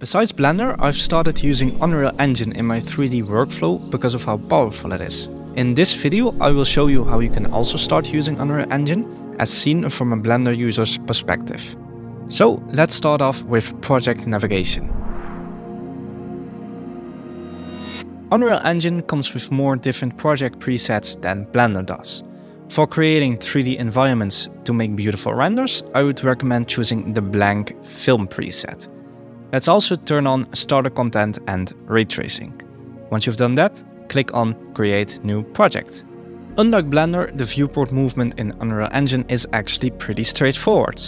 Besides Blender, I've started using Unreal Engine in my 3D workflow because of how powerful it is. In this video I will show you how you can also start using Unreal Engine as seen from a Blender user's perspective. So let's start off with project navigation. Unreal Engine comes with more different project presets than Blender does. For creating 3D environments to make beautiful renders, I would recommend choosing the blank film preset. Let's also turn on starter content and ray tracing. Once you've done that, click on create new project. Unlike Blender, the viewport movement in Unreal Engine is actually pretty straightforward.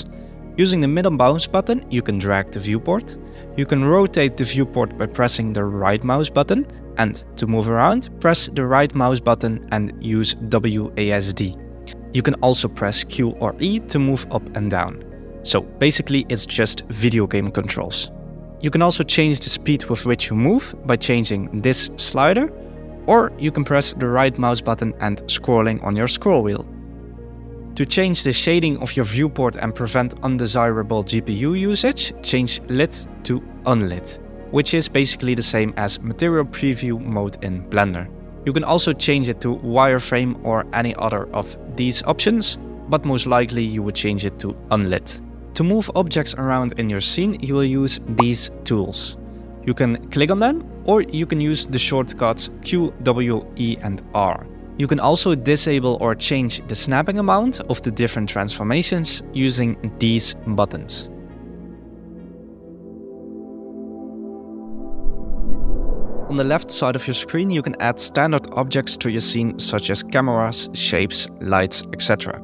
Using the middle mouse button, you can drag the viewport. You can rotate the viewport by pressing the right mouse button, and to move around, press the right mouse button and use WASD. You can also press Q or E to move up and down. So basically it's just video game controls. You can also change the speed with which you move by changing this slider, or you can press the right mouse button and scrolling on your scroll wheel. To change the shading of your viewport and prevent undesirable GPU usage, change lit to unlit, which is basically the same as material preview mode in Blender. You can also change it to wireframe or any other of these options, but most likely you would change it to unlit. To move objects around in your scene, you will use these tools. You can click on them, or you can use the shortcuts Q, W, E and R. You can also disable or change the snapping amount of the different transformations using these buttons. On the left side of your screen you can add standard objects to your scene such as cameras, shapes, lights, etc.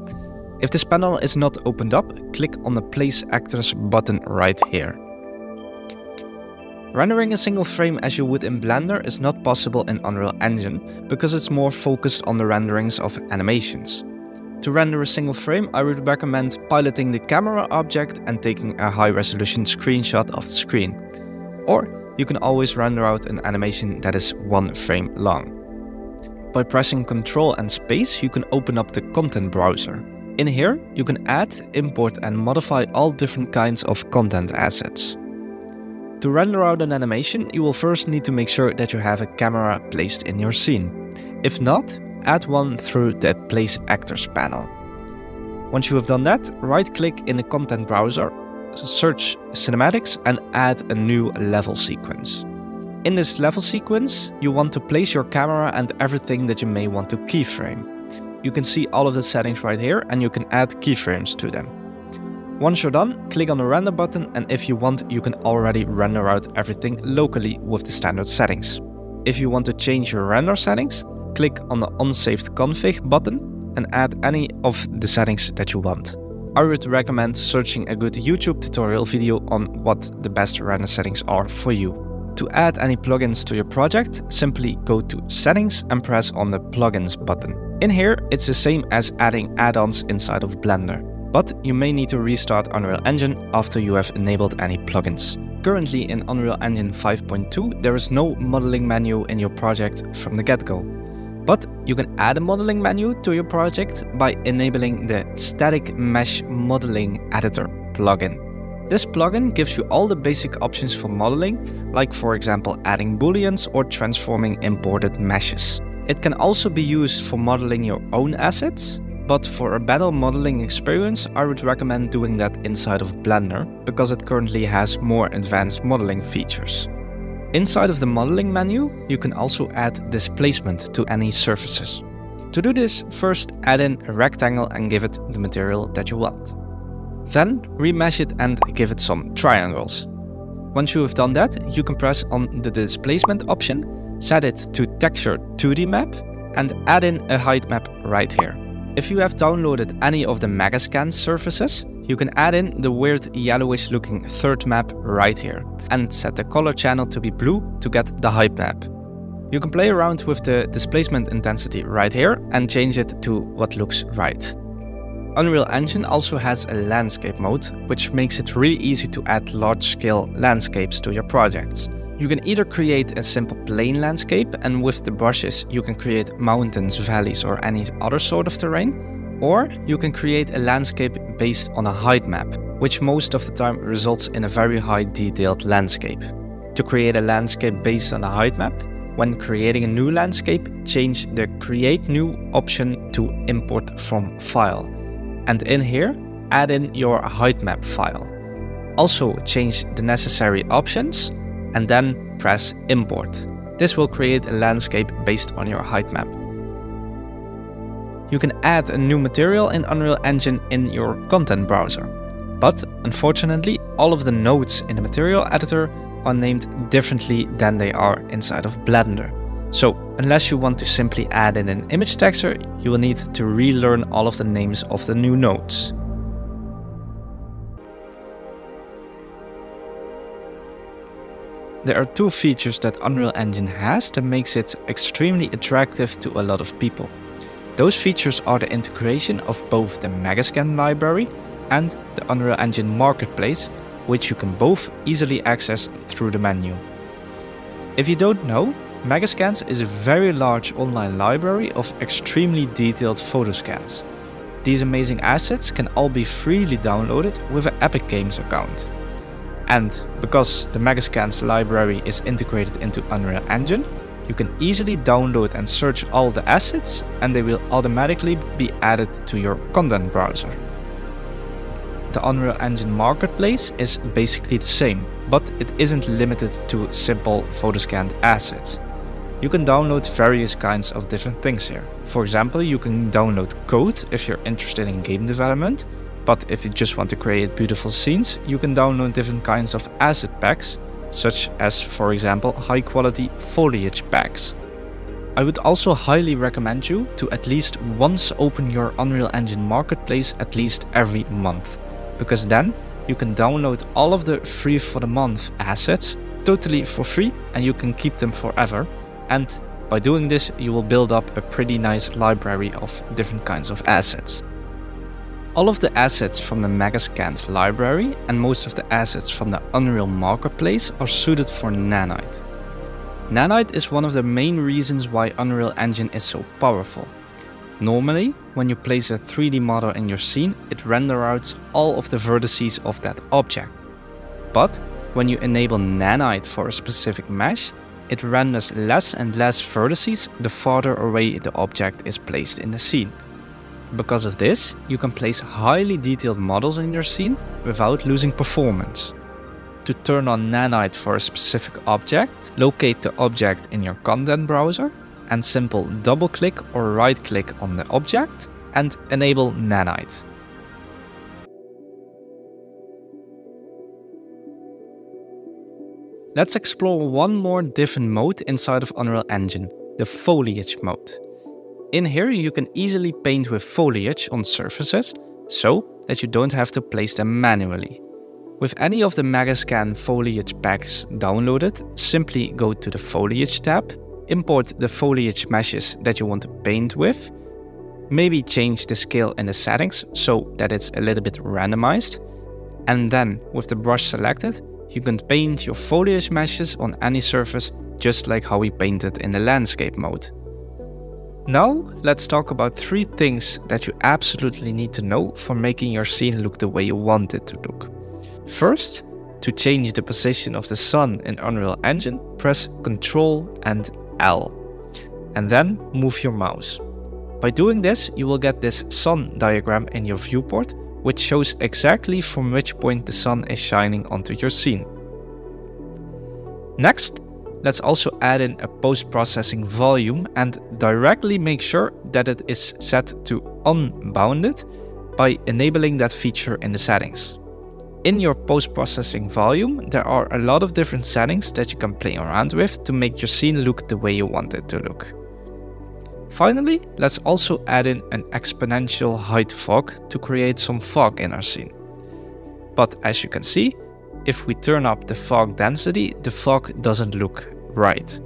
If this panel is not opened up, click on the Place Actors button right here. Rendering a single frame as you would in Blender is not possible in Unreal Engine, because it's more focused on the renderings of animations. To render a single frame, I would recommend piloting the camera object and taking a high resolution screenshot of the screen. Or you can always render out an animation that is one frame long. By pressing Ctrl and Space, you can open up the content browser. In here, you can add, import and modify all different kinds of content assets. To render out an animation, you will first need to make sure that you have a camera placed in your scene. If not, add one through the Place Actors panel. Once you have done that, right-click in the content browser, search Cinematics and add a new level sequence. In this level sequence, you want to place your camera and everything that you may want to keyframe. You can see all of the settings right here and you can add keyframes to them. Once you're done, click on the render button and if you want, you can already render out everything locally with the standard settings. If you want to change your render settings, click on the unsaved config button and add any of the settings that you want. I would recommend searching a good YouTube tutorial video on what the best render settings are for you. To add any plugins to your project, simply go to Settings and press on the Plugins button. In here, it's the same as adding add-ons inside of Blender, but you may need to restart Unreal Engine after you have enabled any plugins. Currently in Unreal Engine 5.2, there is no modeling menu in your project from the get-go. But you can add a modeling menu to your project by enabling the Static Mesh Modeling Editor plugin. This plugin gives you all the basic options for modeling, like for example adding booleans or transforming imported meshes. It can also be used for modeling your own assets, but for a better modeling experience I would recommend doing that inside of Blender, because it currently has more advanced modeling features. Inside of the modeling menu, you can also add displacement to any surfaces. To do this, first add in a rectangle and give it the material that you want. Then remesh it and give it some triangles. Once you have done that, you can press on the displacement option, set it to texture 2D map and add in a height map right here. If you have downloaded any of the Megascan surfaces, you can add in the weird yellowish looking third map right here and set the color channel to be blue to get the height map. You can play around with the displacement intensity right here and change it to what looks right. Unreal Engine also has a landscape mode, which makes it really easy to add large-scale landscapes to your projects. You can either create a simple plain landscape and with the brushes you can create mountains, valleys or any other sort of terrain, or you can create a landscape based on a height map. which most of the time results in a very high detailed landscape. To create a landscape based on a height map, when creating a new landscape, change the Create New option to Import from File. And in here, add in your height map file. Also change the necessary options and then press Import. This will create a landscape based on your height map. You can add a new material in Unreal Engine in your content browser. But unfortunately, all of the nodes in the material editor are named differently than they are inside of Blender. So unless you want to simply add in an image texture, you will need to relearn all of the names of the new nodes. There are two features that Unreal Engine has that makes it extremely attractive to a lot of people. Those features are the integration of both the Megascan library and the Unreal Engine Marketplace, which you can both easily access through the menu. If you don't know, Megascans is a very large online library of extremely detailed photo scans. These amazing assets can all be freely downloaded with an Epic Games account. And because the Megascans library is integrated into Unreal Engine, you can easily download and search all the assets and they will automatically be added to your content browser. The Unreal Engine Marketplace is basically the same, but it isn't limited to simple photoscanned assets. You can download various kinds of different things here. For example, you can download code if you're interested in game development, but if you just want to create beautiful scenes, you can download different kinds of asset packs, such as, for example, high quality foliage packs. I would also highly recommend you to at least once open your Unreal Engine Marketplace at least every month because then you can download all of the free for the month assets totally for free and you can keep them forever. And by doing this, you will build up a pretty nice library of different kinds of assets. All of the assets from the Megascans library and most of the assets from the Unreal Marketplace are suited for Nanite. Nanite is one of the main reasons why Unreal Engine is so powerful. Normally, when you place a 3D model in your scene, it renders out all of the vertices of that object. But when you enable Nanite for a specific mesh, it renders less and less vertices the farther away the object is placed in the scene. Because of this, you can place highly detailed models in your scene without losing performance. To turn on Nanite for a specific object, locate the object in your content browser and simple double click or right click on the object and enable Nanite. Let's explore one more different mode inside of Unreal Engine, the foliage mode. In here you can easily paint with foliage on surfaces, so that you don't have to place them manually. With any of the Megascan foliage packs downloaded, simply go to the foliage tab import the foliage meshes that you want to paint with, maybe change the scale in the settings so that it's a little bit randomized, and then with the brush selected, you can paint your foliage meshes on any surface just like how we painted in the landscape mode. Now, let's talk about three things that you absolutely need to know for making your scene look the way you want it to look. First, to change the position of the sun in Unreal Engine, press Ctrl and L. And then move your mouse. By doing this, you will get this sun diagram in your viewport, which shows exactly from which point the sun is shining onto your scene. Next, let's also add in a post-processing volume and directly make sure that it is set to unbounded by enabling that feature in the settings. In your post-processing volume, there are a lot of different settings that you can play around with to make your scene look the way you want it to look. Finally, let's also add in an exponential height fog to create some fog in our scene. But as you can see, if we turn up the fog density, the fog doesn't look right.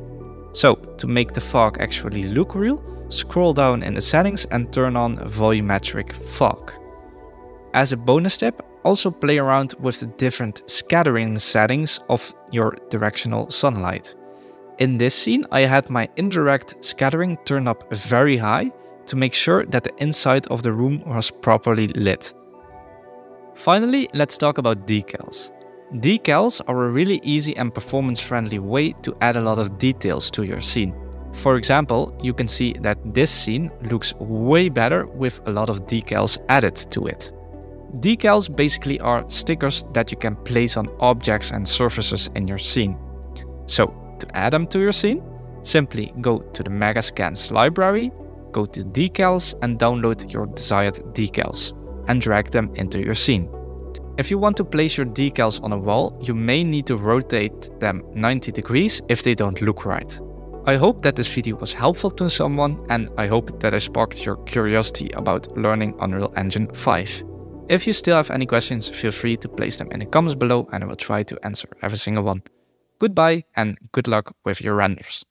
So, to make the fog actually look real, scroll down in the settings and turn on volumetric fog. As a bonus tip, also play around with the different scattering settings of your directional sunlight. In this scene, I had my indirect scattering turned up very high to make sure that the inside of the room was properly lit. Finally, let's talk about decals. Decals are a really easy and performance-friendly way to add a lot of details to your scene. For example, you can see that this scene looks way better with a lot of decals added to it. Decals basically are stickers that you can place on objects and surfaces in your scene. So, to add them to your scene, simply go to the Megascans library, go to Decals and download your desired decals and drag them into your scene. If you want to place your decals on a wall, you may need to rotate them 90 degrees if they don't look right. I hope that this video was helpful to someone and I hope that I sparked your curiosity about learning Unreal Engine 5. If you still have any questions, feel free to place them in the comments below and I will try to answer every single one. Goodbye and good luck with your renders.